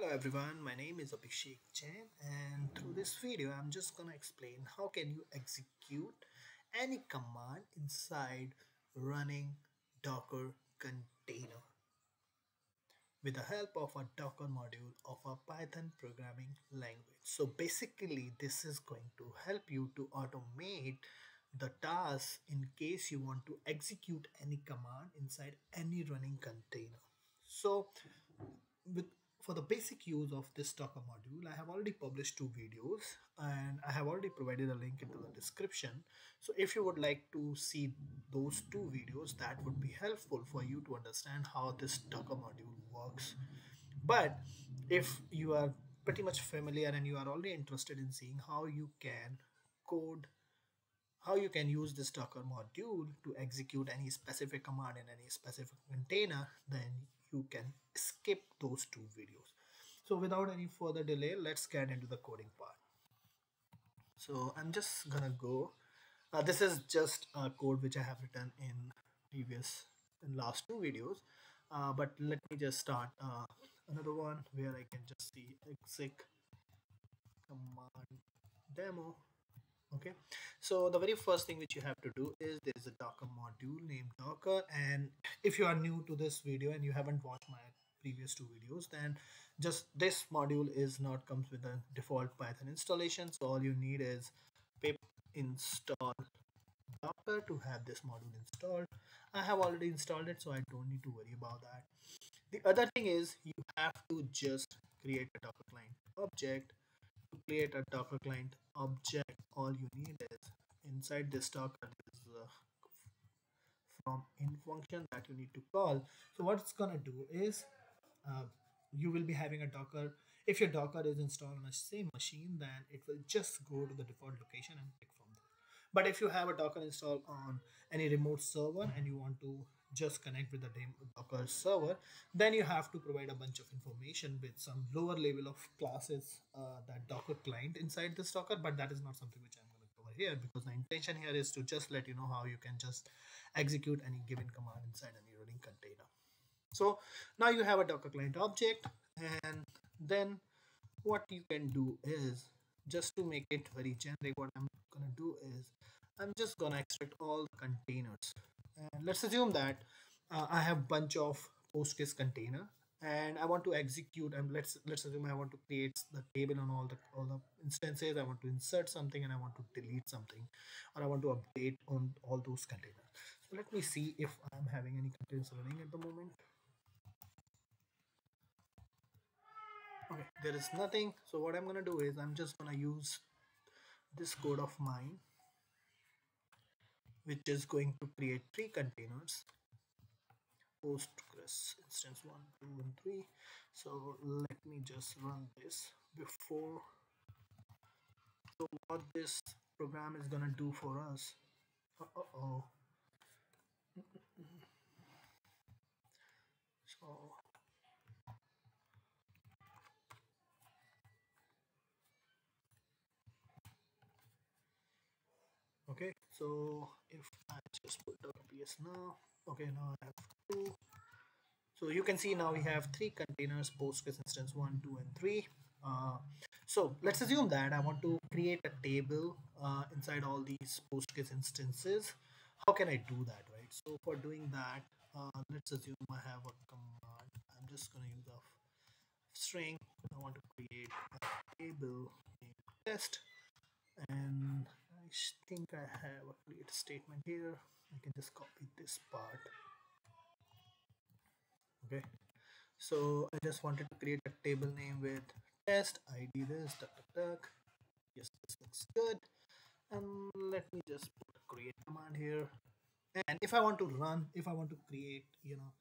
Hello everyone, my name is Abhishek Jain and through this video I'm just gonna explain how can you execute any command inside running Docker container with the help of a Docker module of a Python programming language. So basically this is going to help you to automate the task in case you want to execute any command inside any running container. So with for the basic use of this Docker module, I have already published two videos and I have already provided a link into the description. So if you would like to see those two videos, that would be helpful for you to understand how this Docker module works. But if you are pretty much familiar and you are already interested in seeing how you can code how you can use this docker module to execute any specific command in any specific container then you can skip those two videos. So without any further delay let's get into the coding part. So i'm just gonna go. Uh, this is just a code which i have written in previous in last two videos. Uh, but let me just start uh, another one where i can just see exec command demo okay. So the very first thing which you have to do is there is a docker module named docker and if you are new to this video and you haven't watched my previous two videos then just this module is not comes with a default python installation. So all you need is pip install docker to have this module installed. I have already installed it so i don't need to worry about that. The other thing is you have to just create a docker client object create a docker client object all you need is inside this docker is uh, from in function that you need to call. So what it's gonna do is uh, you will be having a docker if your docker is installed on the same machine then it will just go to the default location and pick from there. But if you have a docker installed on any remote server and you want to just connect with the docker server then you have to provide a bunch of information with some lower level of classes uh, that docker client inside this docker but that is not something which i'm going to cover here because the intention here is to just let you know how you can just execute any given command inside any running container. So now you have a docker client object and then what you can do is just to make it very generic what i'm gonna do is i'm just gonna extract all the containers and let's assume that uh, I have a bunch of Postgres container and I want to execute and let's let's assume I want to create the table on all the all the instances. I want to insert something and I want to delete something or I want to update on all those containers. So let me see if I'm having any containers running at the moment. Okay there is nothing. So what I'm gonna do is I'm just gonna use this code of mine which is going to create three containers. Postgres instance 1 2 and 3 so let me just run this before. So what this program is gonna do for us uh oh so okay so if I just put the PS now okay now I have two. So you can see now we have three containers Postgres instance one two and three. Uh, so let's assume that I want to create a table uh, inside all these Postgres instances. How can I do that right? So for doing that uh, let's assume I have a command. I'm just gonna use a string. I want to create a table named test and I think I have a create statement here. I can just copy this part. Okay. So I just wanted to create a table name with test id this duck, duck, duck. yes this looks good. And let me just put a create command here. And if I want to run if I want to create you know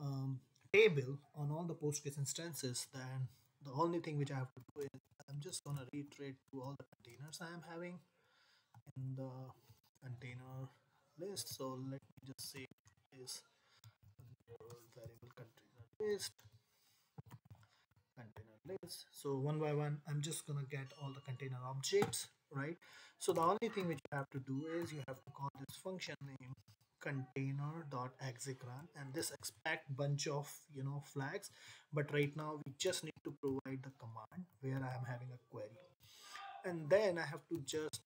um, table on all the Postgres instances then the only thing which I have to do is I'm just gonna reiterate to all the containers I am having in the container list. So let me just say is variable container list. Container list so one by one i'm just gonna get all the container objects right? So the only thing which you have to do is you have to call this function name container container.exec run and this expect bunch of you know flags. But right now we just need to provide the command where I am having a query. And then I have to just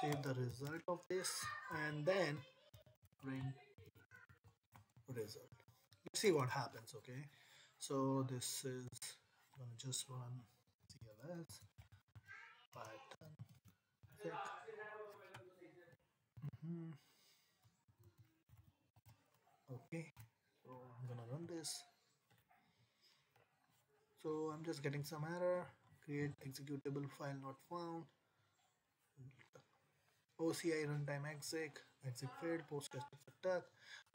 save the result of this and then print result. Let's see what happens okay? So this is I'm gonna just run cls python mm -hmm. okay so I'm gonna run this. So I'm just getting some error. Create executable file not found OCI runtime exec exec failed postgres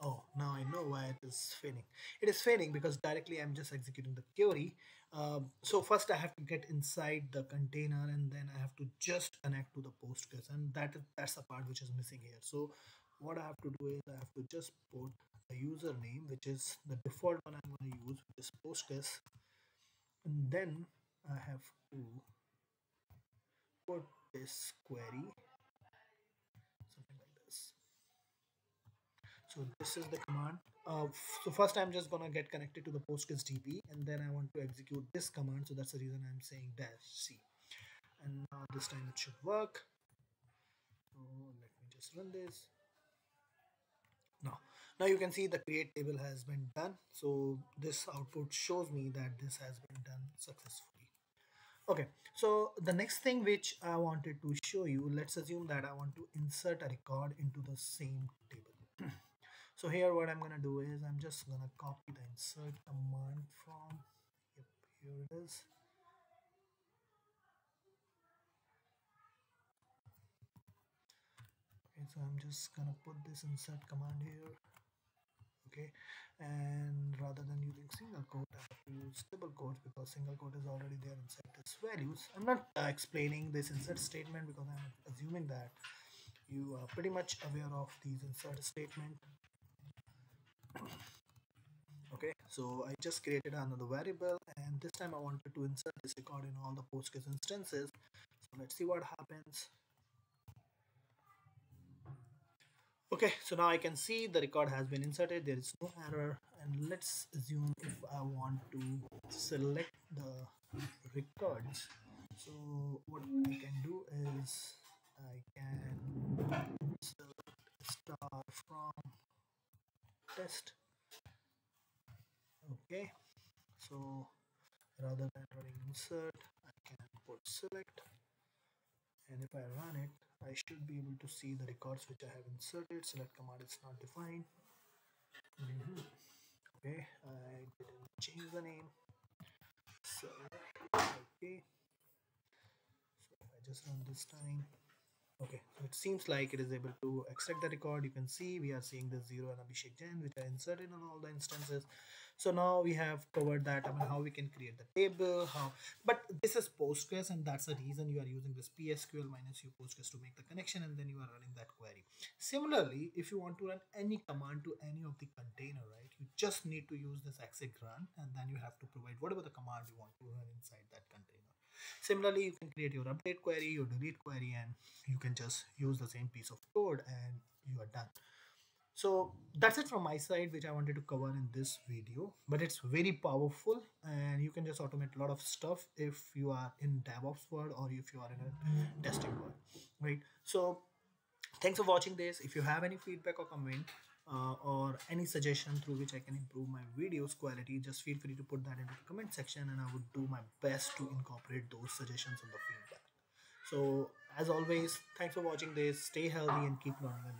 oh now I know why it is failing. It is failing because directly I'm just executing the query. Um, so first I have to get inside the container and then I have to just connect to the postgres and that that's the part which is missing here. So what I have to do is I have to just put a username which is the default one I'm going to use which is postgres and then I have to put this query something like this so this is the command. Uh, so first I'm just gonna get connected to the Postgres DB and then I want to execute this command. So that's the reason I'm saying dash C. And now this time it should work. So let me just run this. Now now you can see the create table has been done. So this output shows me that this has been done successfully. Okay so the next thing which i wanted to show you let's assume that i want to insert a record into the same table so here what i'm gonna do is i'm just gonna copy the insert command from yep here it is. Okay so i'm just gonna put this insert command here okay? And rather than using single quote I have to use double quotes because single quote is already there inside this values. I'm not uh, explaining this insert statement because I'm assuming that you are pretty much aware of these insert statement okay so I just created another variable and this time I wanted to insert this record in all the Postgres instances. So let's see what happens. Okay so now I can see the record has been inserted. There is no error and let's assume if I want to select the records. So what I can do is I can select star from test. Okay so rather than running insert I can put select. And if I run it I should be able to see the records which I have inserted. Select command is not defined. Mm -hmm. okay I didn't change the name. So okay. So if I just run this time okay so it seems like it is able to extract the record. You can see we are seeing the zero and abhishek jain which are inserted in all the instances. So now we have covered that I mean how we can create the table how but this is postgres and that's the reason you are using this psql minus u postgres to make the connection and then you are running that query. Similarly if you want to run any command to any of the container right you just need to use this exec run and then you have to provide whatever the command you want to run inside that container similarly you can create your update query your delete query and you can just use the same piece of code and you are done. So that's it from my side which i wanted to cover in this video. But it's very powerful and you can just automate a lot of stuff if you are in devops world or if you are in a testing world right? So thanks for watching this. If you have any feedback or comment uh, or any suggestion through which i can improve my videos quality just feel free to put that into the comment section and i would do my best to incorporate those suggestions in the feedback. So as always thanks for watching this. Stay healthy and keep learning